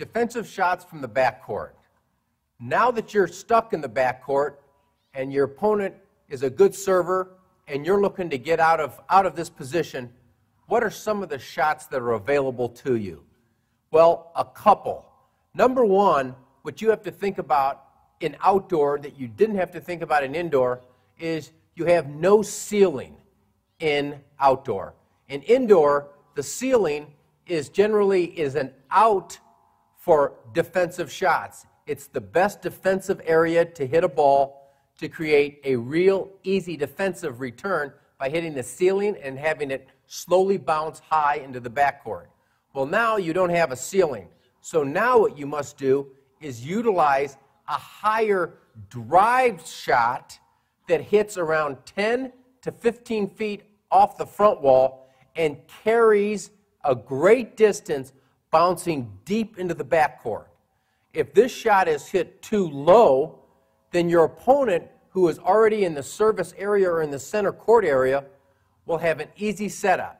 defensive shots from the backcourt. Now that you're stuck in the backcourt and your opponent is a good server and you're looking to get out of, out of this position, what are some of the shots that are available to you? Well, a couple. Number one, what you have to think about in outdoor that you didn't have to think about in indoor is you have no ceiling in outdoor. In indoor, the ceiling is generally is an out for defensive shots. It's the best defensive area to hit a ball to create a real easy defensive return by hitting the ceiling and having it slowly bounce high into the backcourt. Well, now you don't have a ceiling. So now what you must do is utilize a higher drive shot that hits around 10 to 15 feet off the front wall and carries a great distance bouncing deep into the backcourt. If this shot is hit too low, then your opponent, who is already in the service area or in the center court area, will have an easy setup.